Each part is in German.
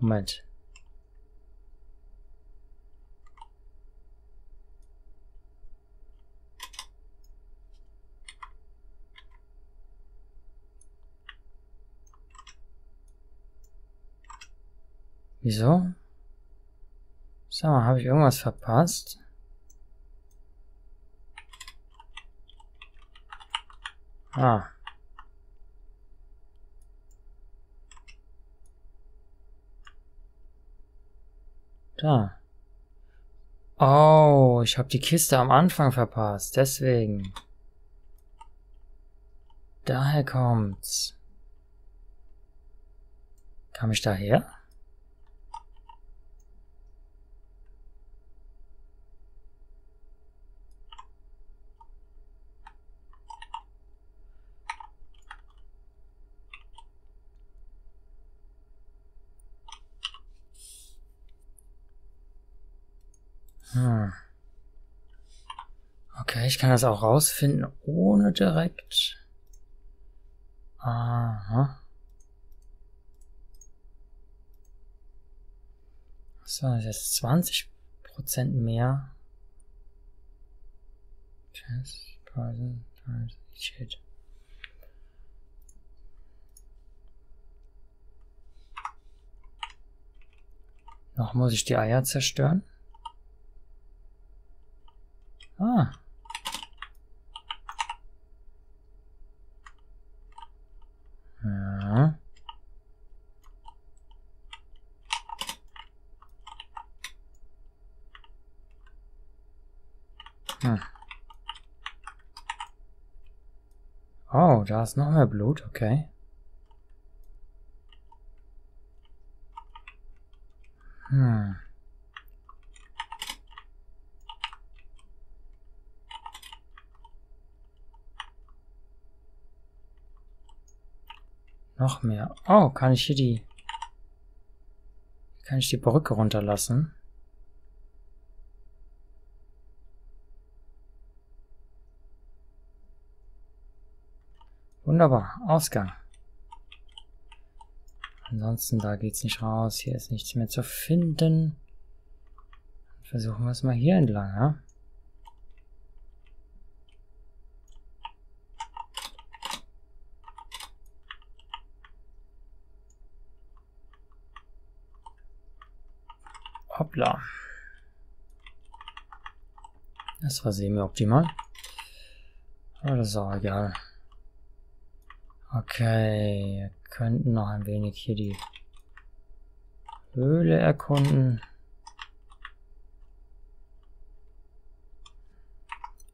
Moment. Wieso? Sag mal, habe ich irgendwas verpasst? Ah. Da. Oh, ich habe die Kiste am Anfang verpasst. Deswegen. Daher kommt's. Kam ich daher? Hm. Okay, ich kann das auch rausfinden, ohne direkt... Aha. So, das ist 20 Prozent mehr. Chance, Poison, Shit. Noch muss ich die Eier zerstören. Ah. Ja. Hm. Oh, da ist noch mehr Blut, okay. Hm. Noch mehr. Oh, kann ich hier die... Kann ich die Brücke runterlassen? Wunderbar, Ausgang. Ansonsten, da geht's nicht raus. Hier ist nichts mehr zu finden. Versuchen wir es mal hier entlang, ja? Hoppla. Das war semi-optimal. Aber das ist auch egal. Okay, wir könnten noch ein wenig hier die Höhle erkunden.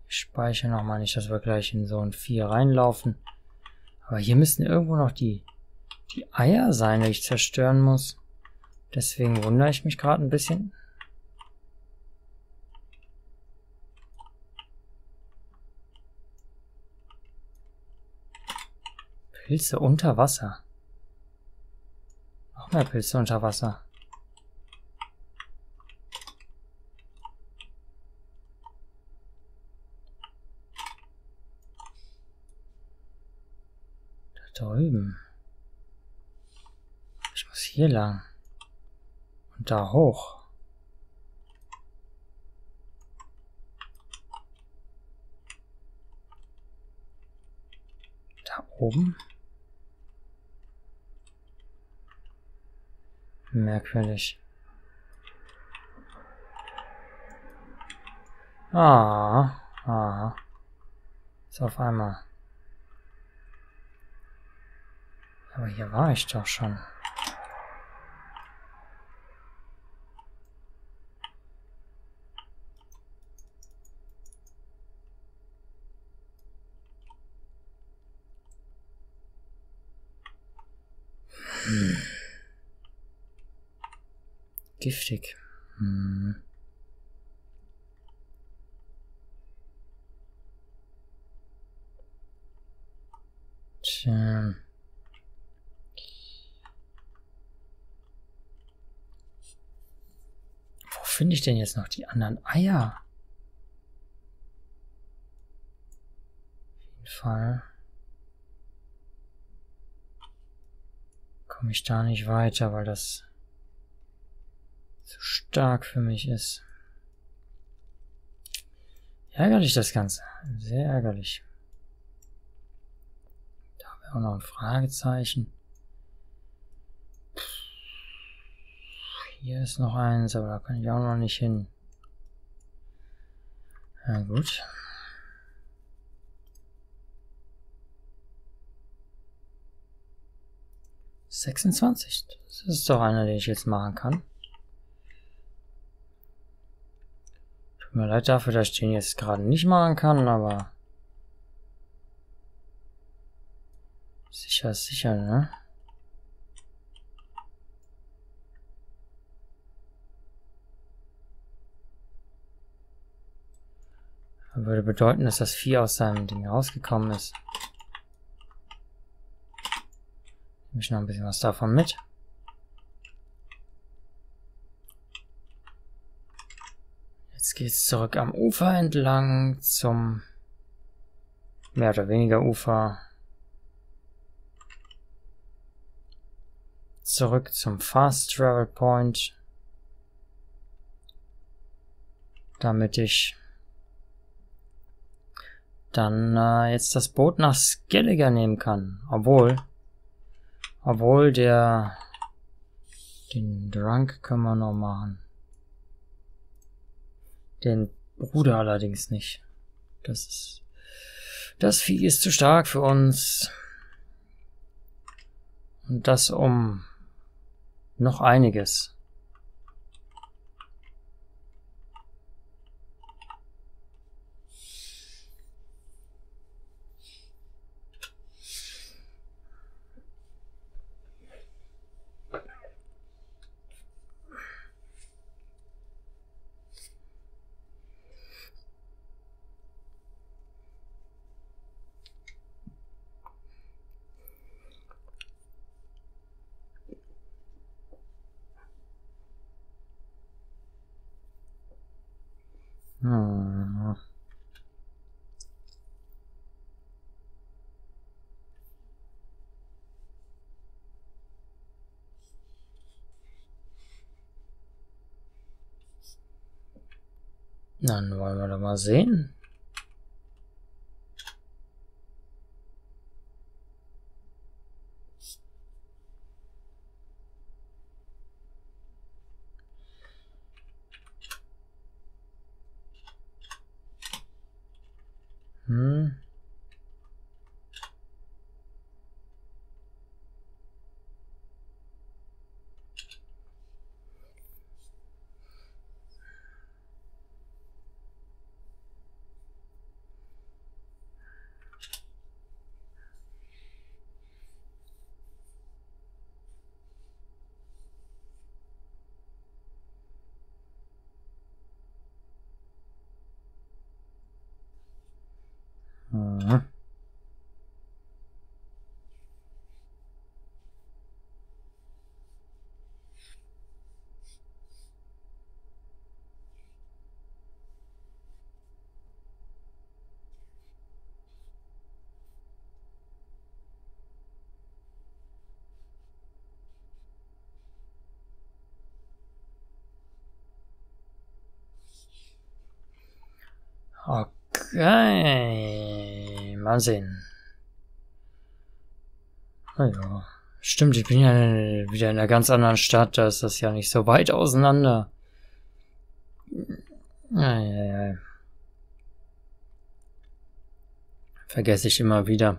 Ich speichere nochmal nicht, dass wir gleich in so ein Vieh reinlaufen. Aber hier müssten irgendwo noch die, die Eier sein, die ich zerstören muss. Deswegen wundere ich mich gerade ein bisschen. Pilze unter Wasser. Noch mehr Pilze unter Wasser. Da drüben. Ich muss hier lang. Und da hoch. Da oben. Merkwürdig. Ah, ah. Ist auf einmal. Aber hier war ich doch schon. Hm. Giftig. Hm. Tja. Wo finde ich denn jetzt noch die anderen Eier? Auf jeden Fall. komme ich da nicht weiter, weil das zu stark für mich ist. Ärgerlich das Ganze. Sehr ärgerlich. Da wäre auch noch ein Fragezeichen. Hier ist noch eins, aber da kann ich auch noch nicht hin. Na gut. Sechsundzwanzig. Das ist doch einer, den ich jetzt machen kann. Tut mir leid dafür, dass ich den jetzt gerade nicht machen kann, aber... Sicher ist sicher, ne? würde bedeuten, dass das Vieh aus seinem Ding rausgekommen ist. Nehme ich noch ein bisschen was davon mit. Jetzt geht's zurück am Ufer entlang zum mehr oder weniger Ufer. Zurück zum Fast Travel Point. Damit ich dann äh, jetzt das Boot nach Skelliger nehmen kann. Obwohl, obwohl der, den Drunk können wir noch machen. Den Bruder allerdings nicht. Das ist, das Vieh ist zu stark für uns. Und das um noch einiges. Dann wollen wir doch mal sehen. Hm. Mhm. Okay, mal sehen. Naja, stimmt, ich bin ja wieder in einer ganz anderen Stadt, da ist das ja nicht so weit auseinander. Naja, Vergesse ich immer wieder.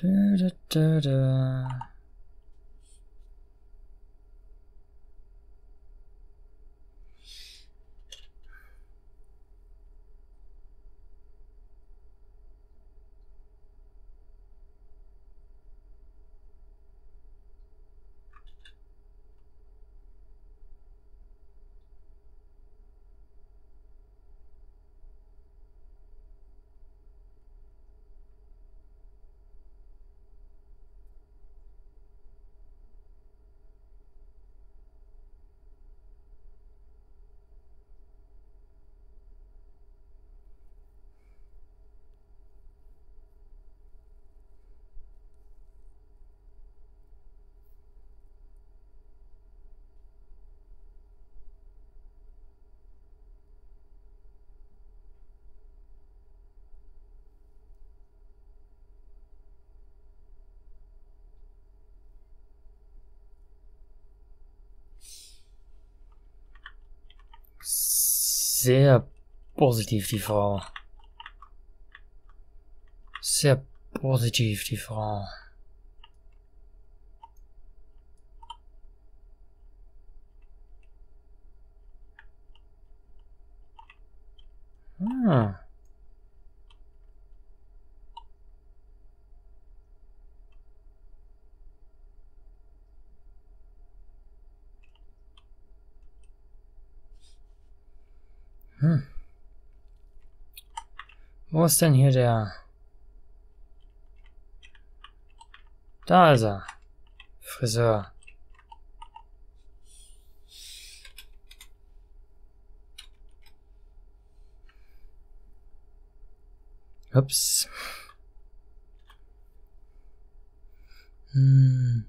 Da, da, da, da. Sehr positiv, die Frau. Sehr positiv, die Frau. Hm. Wo ist denn hier der... Da ist er. Friseur. Ups. Hm.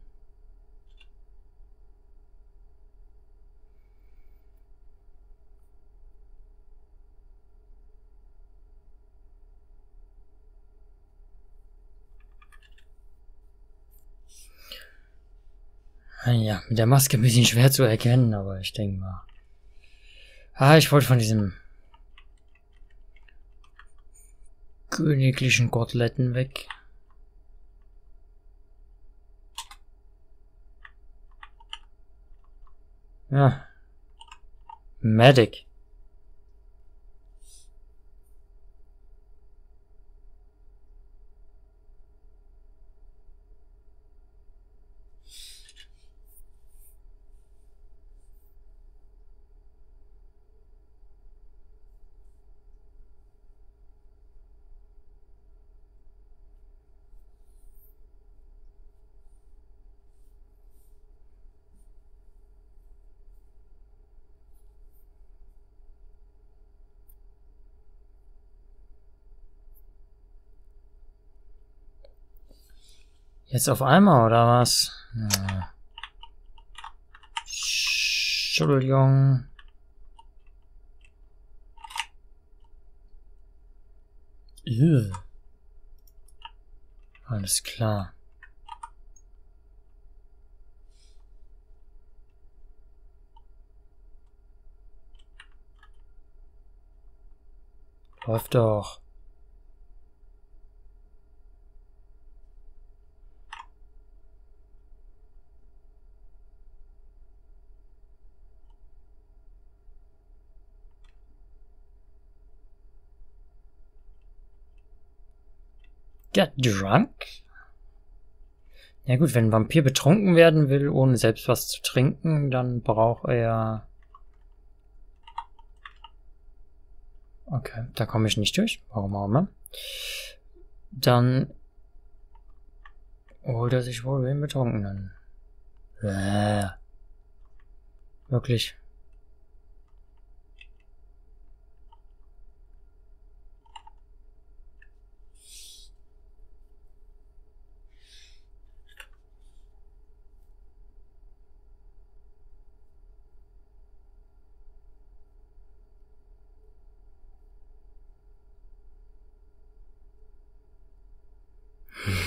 Ja, mit der Maske ein bisschen schwer zu erkennen, aber ich denke mal. Ah, ich wollte von diesem königlichen Koteletten weg. Ja. Medic. Jetzt auf einmal, oder was? Ja. Entschuldigung. Ew. Alles klar. Läuft doch. Get drunk? Ja gut, wenn ein Vampir betrunken werden will, ohne selbst was zu trinken, dann braucht er... Okay, da komme ich nicht durch. Warum auch immer. Dann holt er sich wohl den Betrunkenen. Äh. Wirklich.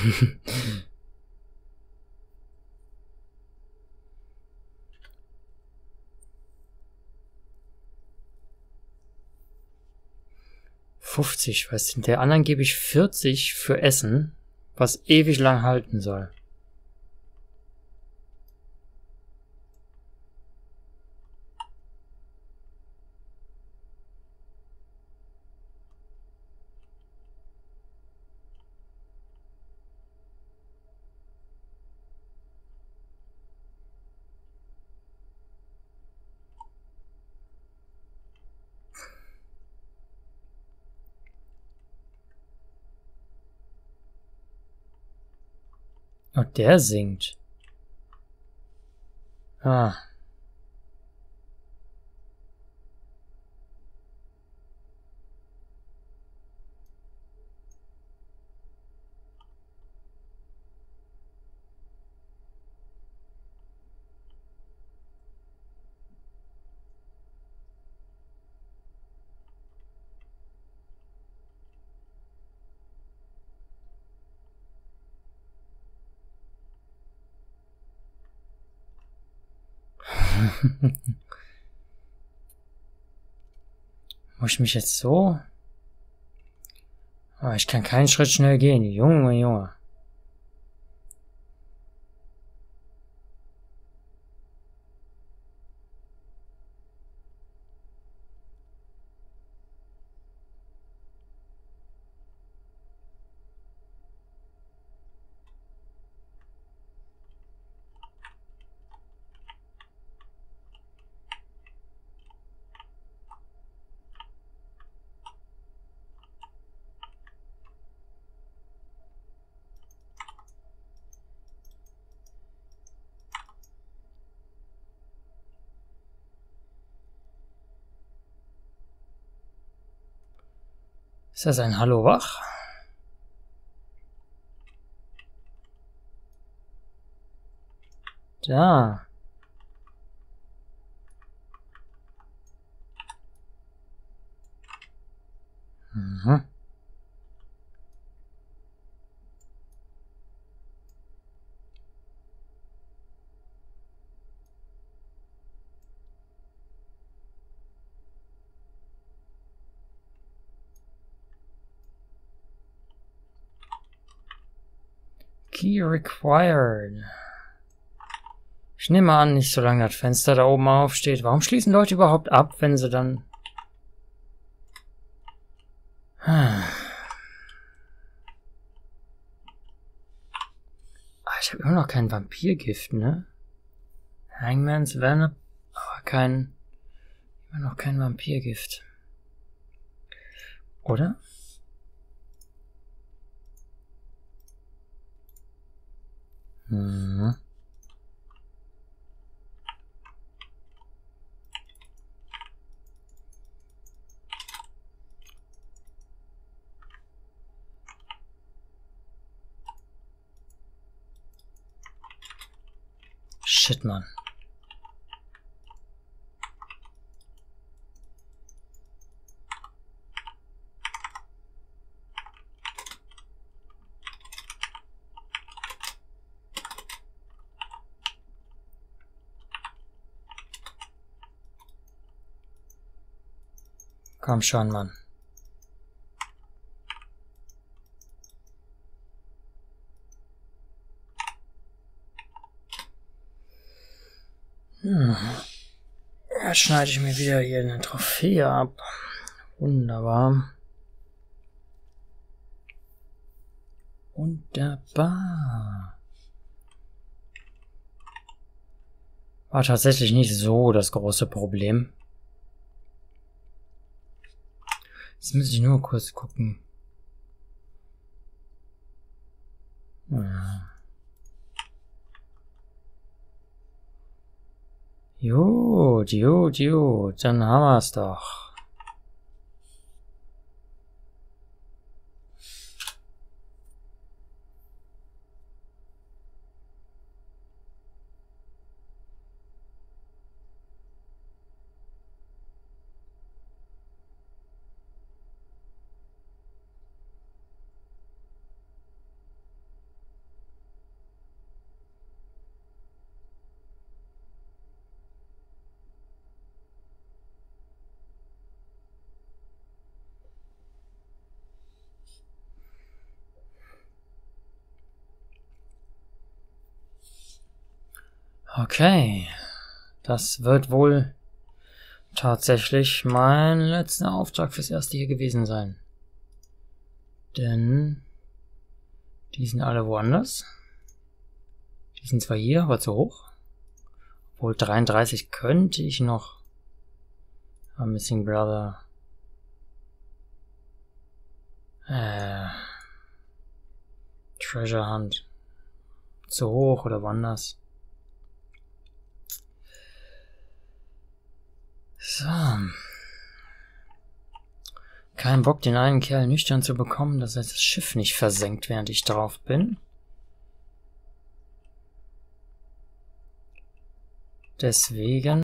Fünfzig, was denn? Der anderen gebe ich 40 für Essen, was ewig lang halten soll. Oh, der singt. Ah. Muss ich mich jetzt so? Oh, ich kann keinen Schritt schnell gehen. Junge, Junge. Ist das ein Hallo wach? Da. Mhm. Key required. Ich nehme an, nicht solange das Fenster da oben aufsteht. Warum schließen Leute überhaupt ab, wenn sie dann... Ah, ich habe immer noch kein Vampirgift, ne? Hangman's Venom, aber kein... Immer noch kein Vampirgift. Oder? Mhm. Shit, Mann. Komm schon, Mann. Hm. Jetzt schneide ich mir wieder hier eine Trophäe ab. Wunderbar. Wunderbar. War tatsächlich nicht so das große Problem. Jetzt muss ich nur kurz gucken. Ja. Gut, gut, gut, dann haben wir es doch. Okay, das wird wohl tatsächlich mein letzter Auftrag fürs erste hier gewesen sein. Denn die sind alle woanders. Die sind zwar hier, aber zu hoch. Obwohl 33 könnte ich noch. A Missing Brother. Äh, Treasure Hunt. Zu hoch oder woanders. So. Kein Bock, den einen Kerl nüchtern zu bekommen, dass er das Schiff nicht versenkt, während ich drauf bin. Deswegen